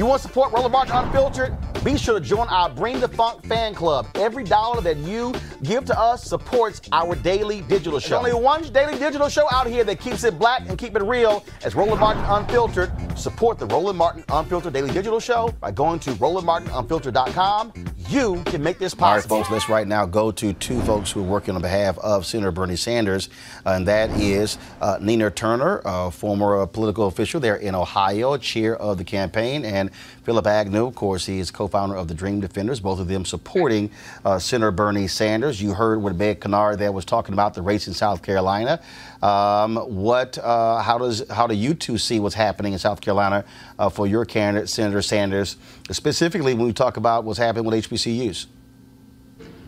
You want to support Roland Martin Unfiltered? Be sure to join our Bring the Funk fan club. Every dollar that you give to us supports our daily digital show. There's only one daily digital show out here that keeps it black and keep it real as Roland Martin Unfiltered. Support the Roland Martin Unfiltered Daily Digital Show by going to RolandMartinUnfiltered.com. You can make this possible. All right, folks, let's right now go to two folks who are working on behalf of Senator Bernie Sanders, uh, and that is uh, Nina Turner, uh, former political official there in Ohio, chair of the campaign, and Phillip Agnew, of course, he is co-founder of the Dream Defenders, both of them supporting uh, Senator Bernie Sanders. You heard what Meg Kinnard there was talking about the race in South Carolina. Um, what, uh, how does, how do you two see what's happening in South Carolina uh, for your candidate, Senator Sanders, specifically when we talk about what's happening with HBCUs?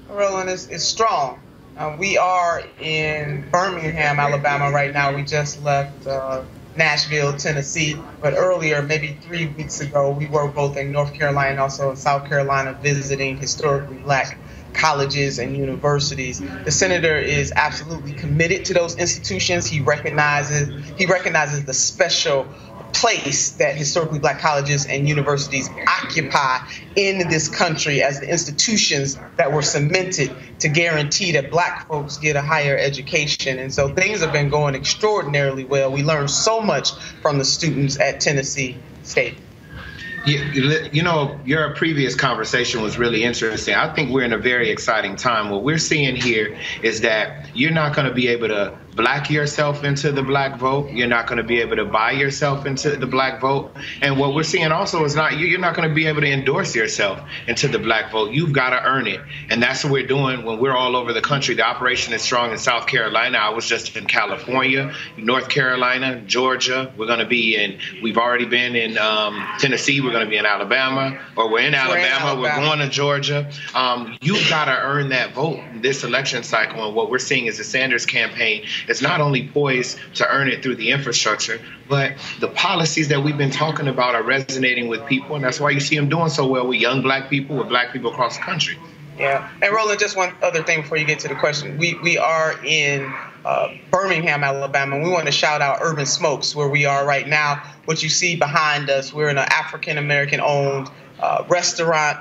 Roland is, is strong. Uh, we are in Birmingham, Alabama right now. We just left uh, Nashville, Tennessee. But earlier, maybe three weeks ago, we were both in North Carolina and also in South Carolina visiting historically black colleges and universities. The senator is absolutely committed to those institutions. He recognizes he recognizes the special place that historically black colleges and universities occupy in this country as the institutions that were cemented to guarantee that black folks get a higher education. And so things have been going extraordinarily well. We learned so much from the students at Tennessee State. You, you know, your previous conversation was really interesting. I think we're in a very exciting time. What we're seeing here is that you're not going to be able to black yourself into the black vote. You're not going to be able to buy yourself into the black vote. And what we're seeing also is not you're not going to be able to endorse yourself into the black vote. You've got to earn it. And that's what we're doing when we're all over the country. The operation is strong in South Carolina. I was just in California, North Carolina, Georgia. We're going to be in, we've already been in um, Tennessee. We're going to be in Alabama, or we're in, Alabama, we're, in Alabama. we're going to Georgia. Um, you've got to earn that vote this election cycle. And what we're seeing is the Sanders campaign it's not only poised to earn it through the infrastructure, but the policies that we've been talking about are resonating with people, and that's why you see them doing so well with young black people, with black people across the country. Yeah, and Roland, just one other thing before you get to the question. We we are in uh, Birmingham, Alabama. and We want to shout out Urban Smokes, where we are right now. What you see behind us, we're in an African American owned uh, restaurant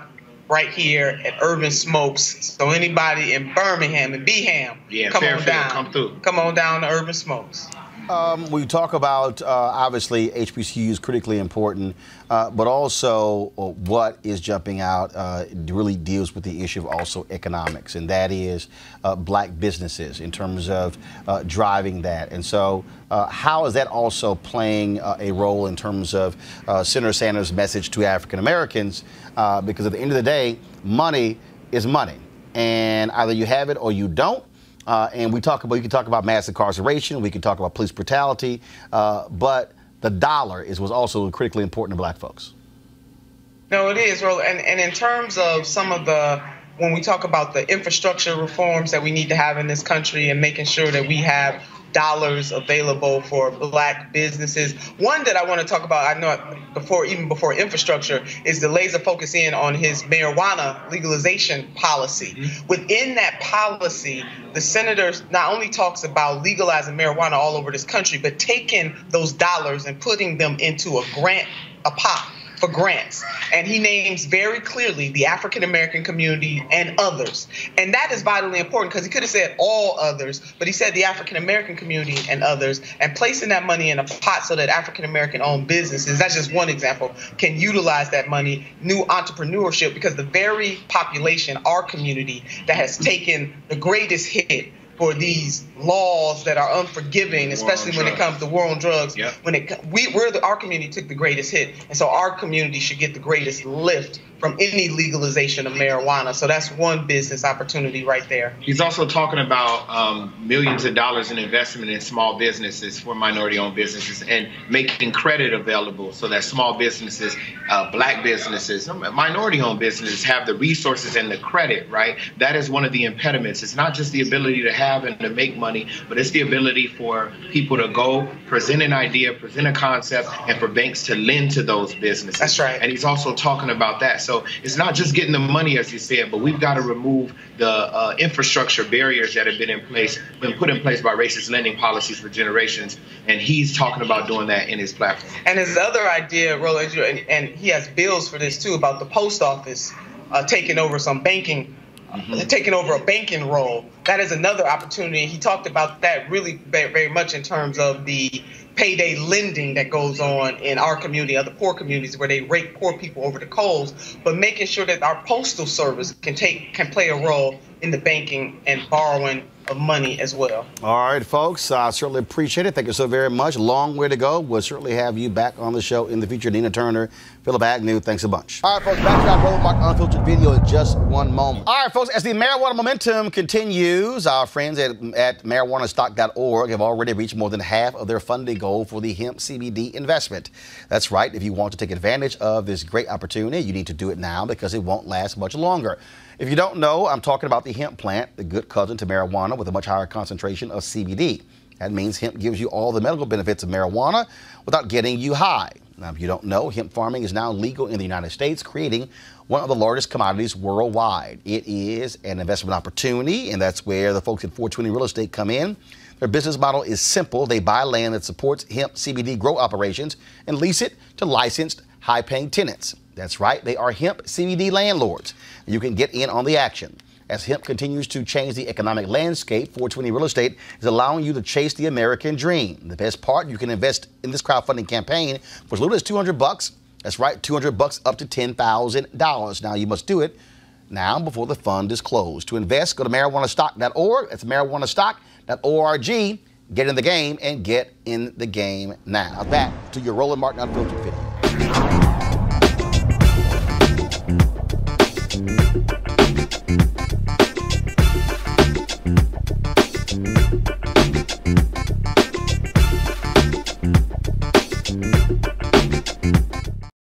right here at Urban Smokes. So anybody in Birmingham and Beham, yeah, come Fairfield, on down. Come through. Come on down to Urban Smokes. Um, we talk about uh, obviously HBCU is critically important, uh, but also uh, what is jumping out uh, really deals with the issue of also economics, and that is uh, black businesses in terms of driving that. And so, how is that also playing a role in terms of Senator Sanders' message to African Americans? because at the end of the day, money is money, and either you have it or you don't. Uh, and we talk about, you can talk about mass incarceration, we can talk about police brutality, uh, but the dollar is was also critically important to black folks. No, it is, and and in terms of some of the when we talk about the infrastructure reforms that we need to have in this country and making sure that we have dollars available for black businesses. One that I want to talk about, I know before even before infrastructure, is the laser focus in on his marijuana legalization policy. Mm-hmm. Within that policy, the senator not only talks about legalizing marijuana all over this country, but taking those dollars and putting them into a grant, a pot for grants. And he names very clearly the African American community and others. And that is vitally important because he could have said all others, but he said the African American community and others, and placing that money in a pot so that African American owned businesses, that's just one example, can utilize that money, new entrepreneurship, because the very population, our community, that has taken the greatest hit for these laws that are unforgiving, especially when drugs. it comes to war on drugs. Yep. When it we we're the, our community took the greatest hit, and so our community should get the greatest lift from any legalization of marijuana. So that's one business opportunity right there. He's also talking about um, millions of dollars in investment in small businesses for minority-owned businesses and making credit available so that small businesses, uh, black businesses, minority-owned businesses have the resources and the credit. Right. That is one of the impediments. It's not just the ability to have have and to make money, but it's the ability for people to go present an idea, present a concept, and for banks to lend to those businesses. That's right. And he's also talking about that. So it's not just getting the money, as you said, but we've got to remove the uh, infrastructure barriers that have been in place, been put in place by racist lending policies for generations. And he's talking about doing that in his platform. And his other idea, Roland, and, and he has bills for this too about the post office uh, taking over some banking mm-hmm. taking over a banking role. That is another opportunity. He talked about that really very, very much in terms of the payday lending that goes on in our community, other poor communities where they rake poor people over the coals, but making sure that our postal service can take can play a role in the banking and borrowing of money as well. All right, folks. I certainly appreciate it. Thank you so very much. Long way to go. We'll certainly have you back on the show in the future. Nina Turner, Phillip Agnew, thanks a bunch. All right, folks. Back to that Roland Martin Unfiltered video in just one moment. All right, folks. As the marijuana momentum continues, our friends at, at marijuanastock.org have already reached more than half of their funding for the hemp CBD investment. That's right. If you want to take advantage of this great opportunity, you need to do it now because it won't last much longer. If you don't know, I'm talking about the hemp plant, the good cousin to marijuana with a much higher concentration of CBD. That means hemp gives you all the medical benefits of marijuana without getting you high. Now, if you don't know, hemp farming is now legal in the United States, creating one of the largest commodities worldwide. It is an investment opportunity, and that's where the folks at 420 Real Estate come in. Their business model is simple. They buy land that supports hemp CBD grow operations and lease it to licensed, high paying tenants. That's right, they are hemp CBD landlords. You can get in on the action. As hemp continues to change the economic landscape, 420 Real Estate is allowing you to chase the American dream. The best part, you can invest in this crowdfunding campaign for as little as 200 bucks. That's right, 200 bucks up to $10,000. Now you must do it now before the fund is closed. To invest, go to marijuanastock.org. That's marijuanastock.org. Get in the game and get in the game now. Back to your Roland Martin Unfiltered video.